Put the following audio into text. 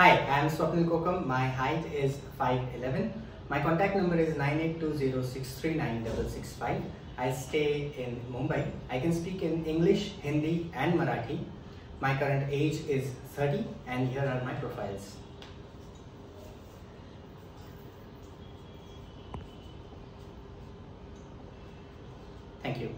Hi, I am Swapnil Kokam. My height is 5'11". My contact number is 9820639665. I stay in Mumbai. I can speak in English, Hindi and Marathi. My current age is 30 and here are my profiles. Thank you.